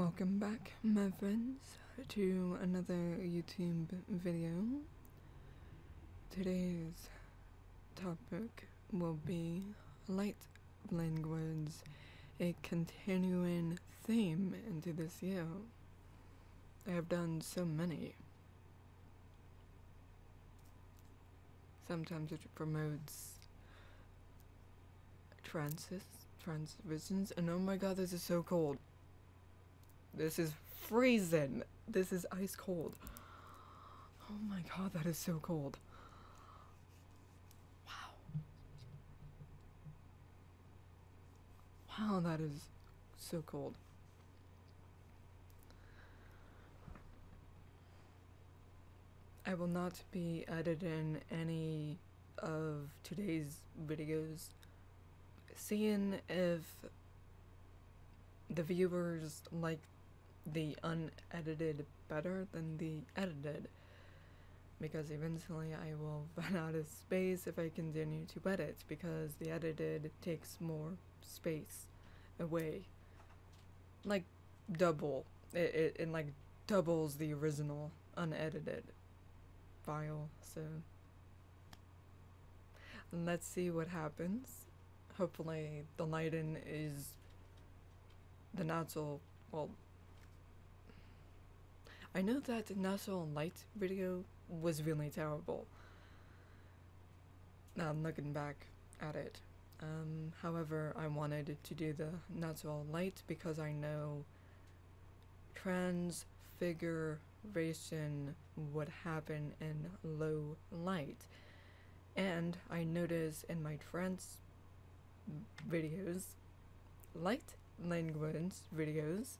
Welcome back, my friends, to another YouTube video. Today's topic will be light language, a continuing theme into this year. I have done so many. Sometimes it promotes trances, transitions, and oh my god, this is so cold. This is freezing. This is ice cold. Oh my god, that is so cold. Wow. Wow, that is so cold. I will not be editing any of today's videos, seeing if the viewers like the unedited better than the edited. Because eventually I will run out of space if I continue to edit because the edited takes more space away. Like double. It, it, it like doubles the original unedited file so. Let's see what happens. Hopefully the lighting is the natural well I know that the natural light video was really terrible. Now I'm looking back at it. Um, however, I wanted to do the natural light because I know transfiguration would happen in low light. And I noticed in my trance videos, light language videos,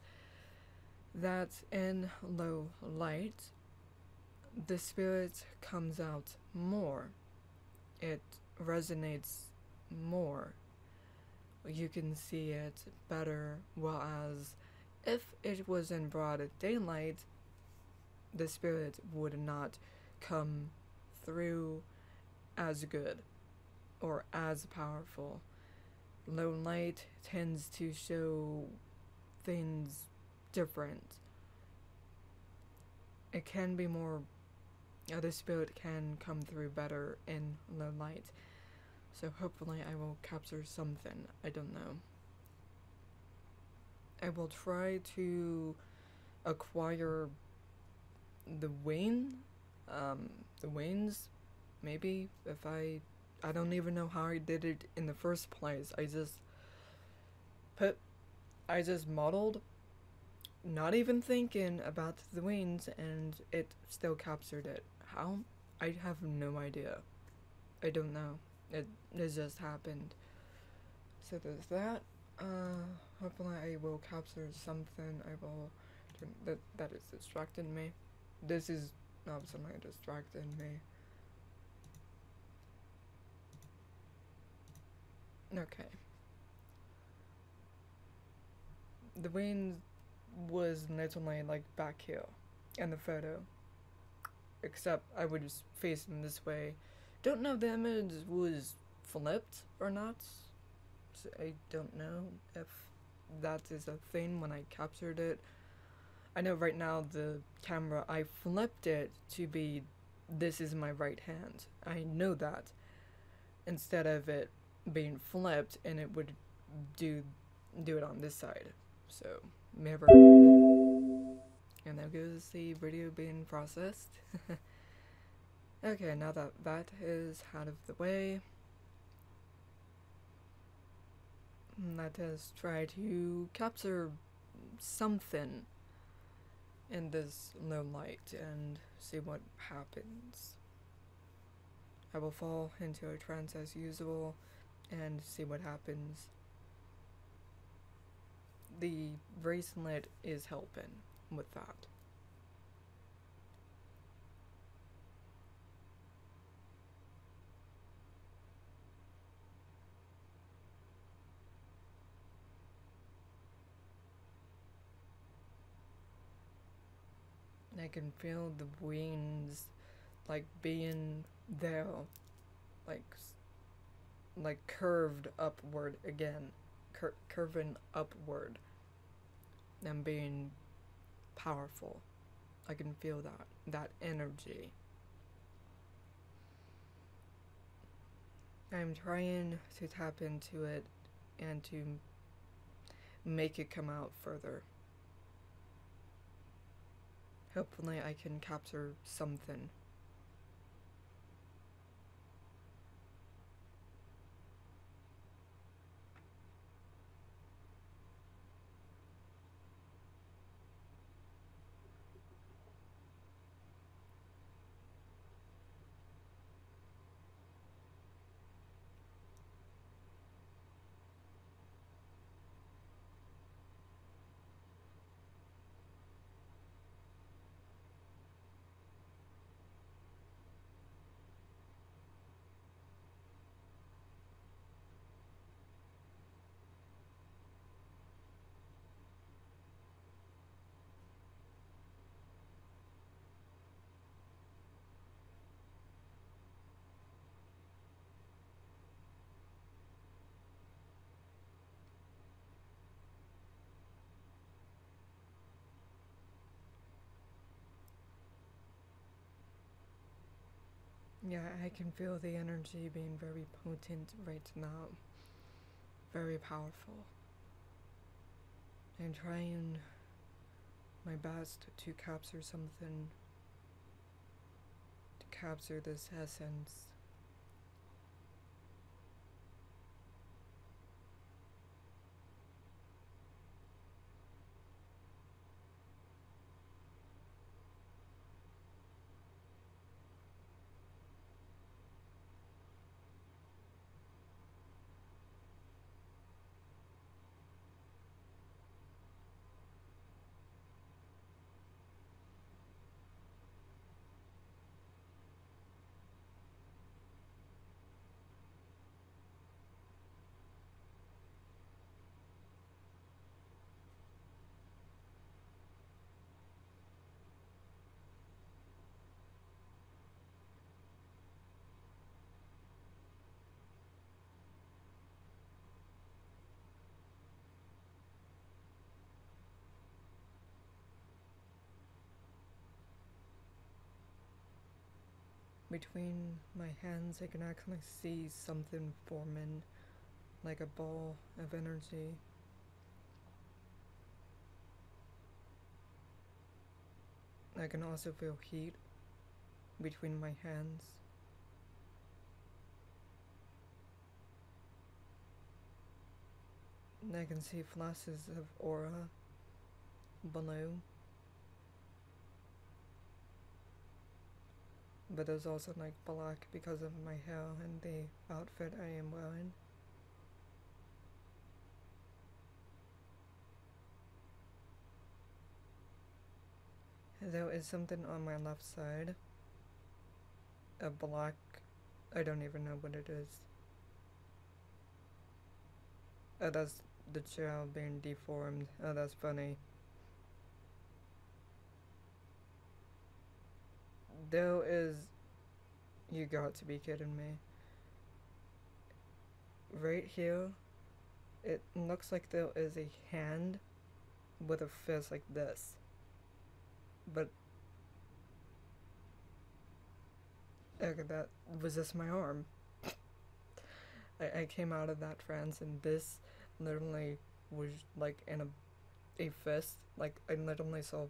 that in low light, the spirit comes out more. It resonates more. You can see it better, whereas if it was in broad daylight, the spirit would not come through as good or as powerful. Low light tends to show things different. It can be more, uh, the spirit can come through better in low light. So hopefully I will capture something. I don't know. I will try to acquire the Wayne, um, the Waynes, maybe, if I, I don't even know how I did it in the first place. I just put, I just modeled not even thinking about the wings and it still captured it. How? I have no idea. I don't know. It, it just happened. So there's that. Uh, hopefully I will capture something. I will. That that is distracting me. This is not something distracting me. Okay. The wind was literally like back here in the photo. Except I was facing this way. Don't know if the image was flipped or not. So I don't know if that is a thing when I captured it. I know right now the camera, I flipped it to be this is my right hand. I know that. Instead of it being flipped and it would do do it on this side. So mirror. And there goes the video being processed. okay, now that that is out of the way, let us try to capture something in this low light and see what happens. I will fall into a trance as usual and see what happens the bracelet is helping with that. I can feel the wings like being there like like curved upward again cur curving upward and being powerful. I can feel that that energy. I'm trying to tap into it and to make it come out further. Hopefully, I can capture something. Yeah, I can feel the energy being very potent right now. Very powerful. I'm trying my best to capture something, to capture this essence. Between my hands, I can actually see something forming, like a ball of energy. I can also feel heat between my hands. And I can see flashes of aura below. But there's also like black because of my hair and the outfit I am wearing. There is something on my left side. A black. I don't even know what it is. Oh, that's the child being deformed. Oh, that's funny. There is. You got to be kidding me. Right here, it looks like there is a hand with a fist like this. But. Okay, that was this my arm. I, I came out of that trance and this literally was like in a a fist. Like I literally saw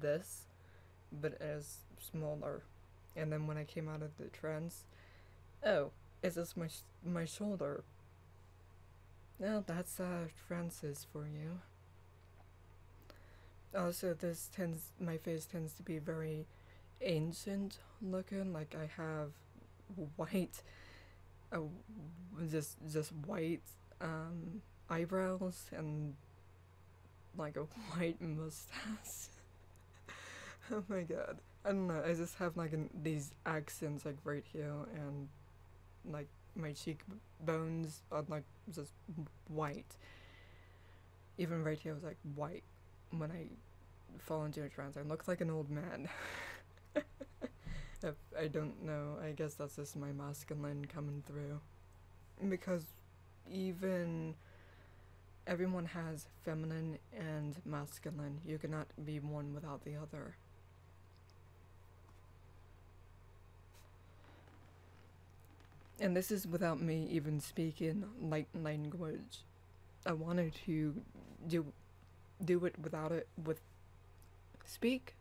this, but as smaller. And then when I came out of the trance, oh, is this my my shoulder? Well, that's uh trances for you. Also, this tends my face tends to be very ancient looking. Like I have white, uh, just just white um, eyebrows and like a white mustache. oh my god. I don't know, I just have like an, these accents like right here and like my cheekbones are like just white. Even right here is like white when I fall into a trance. I look like an old man. I don't know, I guess that's just my masculine coming through. Because even everyone has feminine and masculine. You cannot be one without the other. And this is without me even speaking light language. I wanted to do do it without it with speak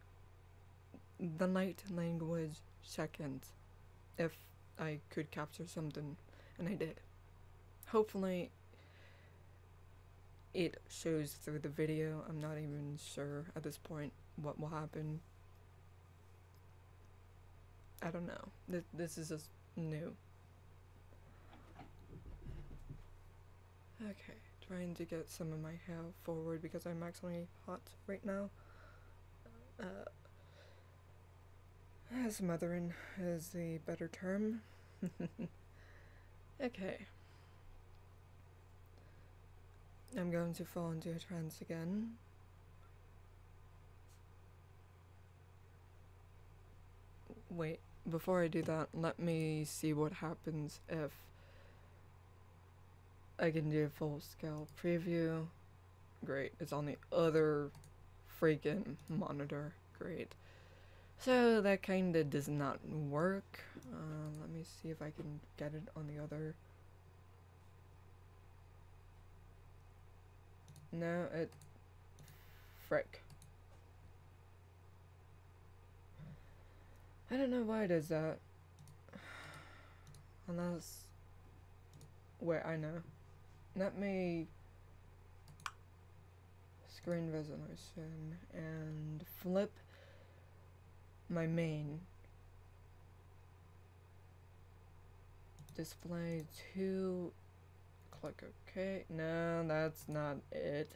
the light language second if I could capture something and I did. Hopefully it shows through the video. I'm not even sure at this point what will happen. I don't know. This, this is just new. Okay, trying to get some of my hair forward because I'm actually hot right now. Uh, smothering is the better term. okay. I'm going to fall into a trance again. Wait, before I do that, let me see what happens if I can do a full scale preview. Great, it's on the other freaking monitor. Great. So that kinda does not work. Uh, let me see if I can get it on the other. No, it. Frick. I don't know why it does that. Unless. Wait, I know. Let me. Screen resolution and flip my main. Display to click OK. No, that's not it.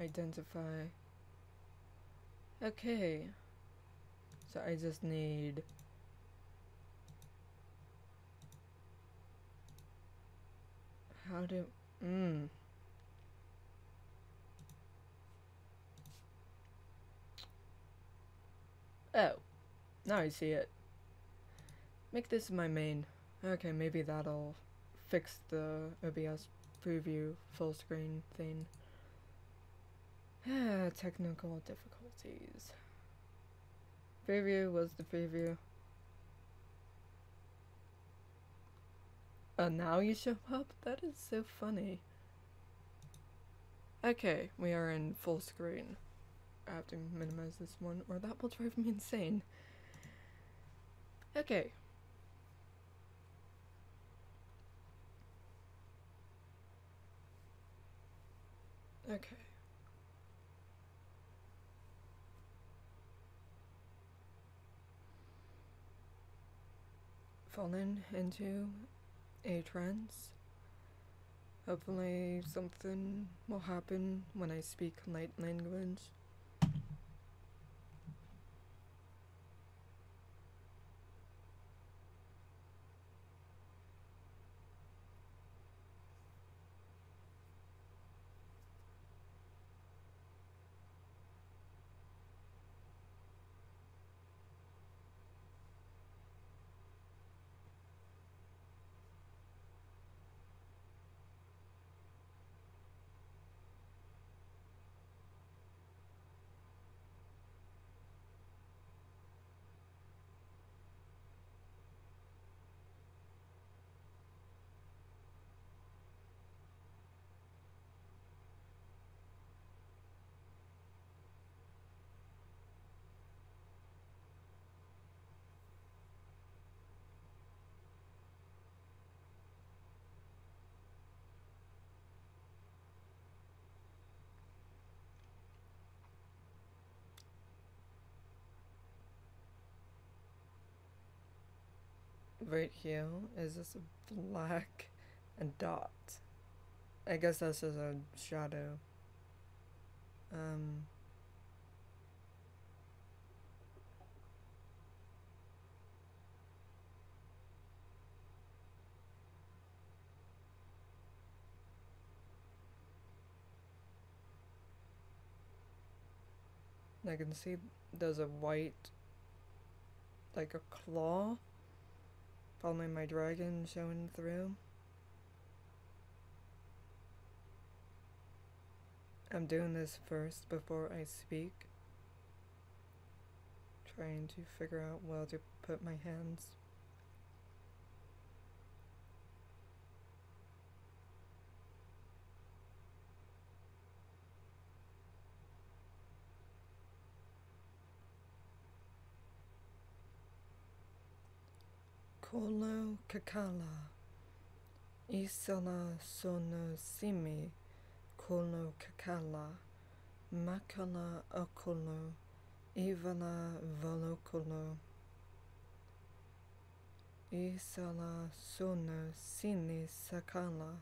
Identify. Okay. So I just need how do mm Oh, now I see it. Make this my main. Okay, maybe that'll fix the OBS preview full screen thing. Ah, technical difficulties. Preview was the preview. Uh, now you show up? That is so funny. Okay, we are in full screen. I have to minimize this one or that will drive me insane. Okay. Okay. Fallen into a trance. Hopefully something will happen when I speak light language. Right here is this black and dot. I guess that's just a shadow. Um. I can see there's a white like a claw following my dragon showing through. I'm doing this first before I speak. Trying to figure out where to put my hands. Kolo kakala. Isala sono simi. Kolo kakala. Makala okolo. Ivala volokolo. Isala sono sini sakala.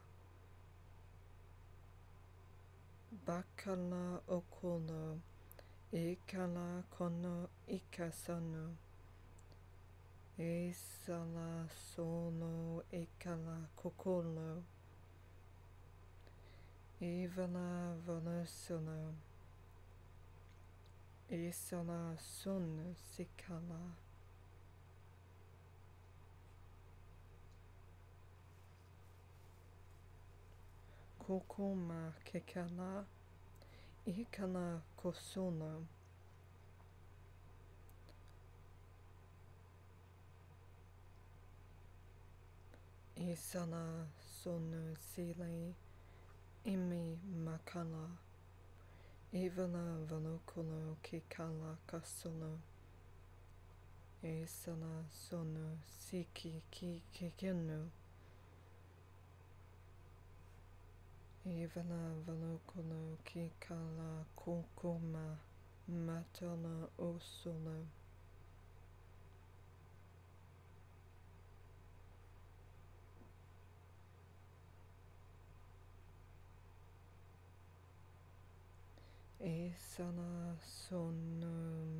Bakala okolo. Ikala kono いさらそコ絵から心いわらわぬそのいさらそのせからコこまけからいからこその i sana sonusile imi makala ivana vanokolo kikala kasolo i sana sonu siki ki kikenu ivana vanokolo kikala kokoma matana osono Esana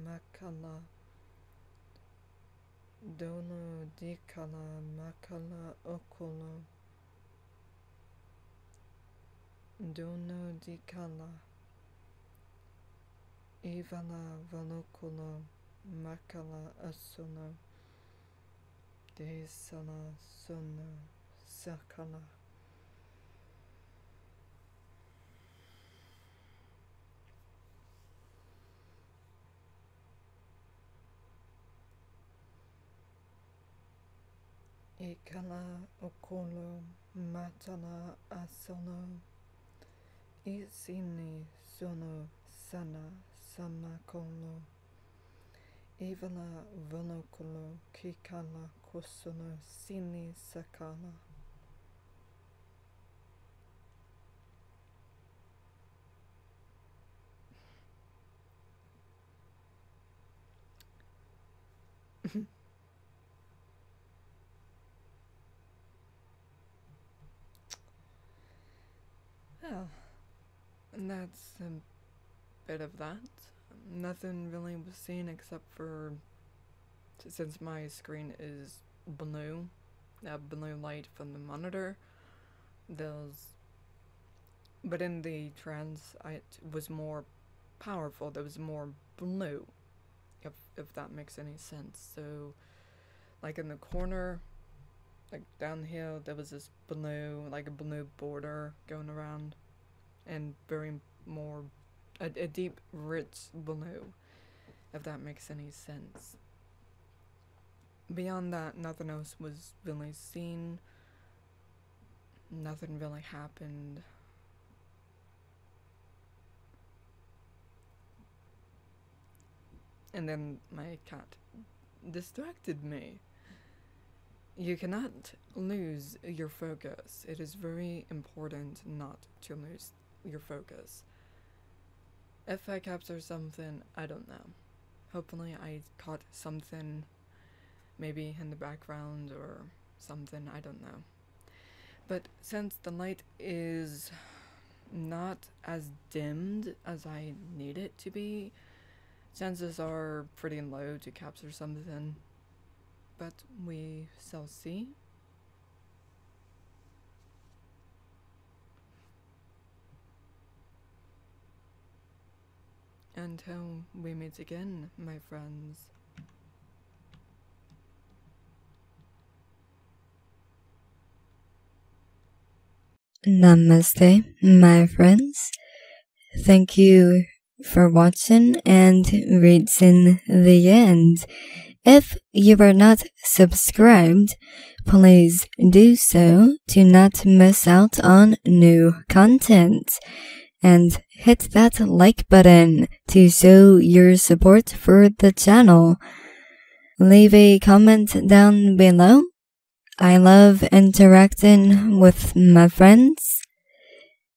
makala Dono dikala makala okolo Dono dikala Ivana vanokolo makala asono Desana sono sakala いから起こるまたなあそのいしにそのさなさまころいわらわのころきからこそのしにさからうん。Well, that's a bit of that. Nothing really was seen except for since my screen is blue, that blue light from the monitor. Those, but in the trance, it was more powerful. There was more blue, if if that makes any sense. So, like in the corner, like down here there was this blue like a blue border going around and very more a, a deep rich blue if that makes any sense. Beyond that nothing else was really seen. Nothing really happened. And then my cat distracted me you cannot lose your focus. It is very important not to lose your focus. If I capture something, I don't know. Hopefully, I caught something maybe in the background or something, I don't know. But since the light is not as dimmed as I need it to be, chances are pretty low to capture something but we shall see. Until we meet again, my friends. Namaste, my friends. Thank you for watching and reaching the end. If you are not subscribed, please do so to not miss out on new content. And hit that like button to show your support for the channel. Leave a comment down below. I love interacting with my friends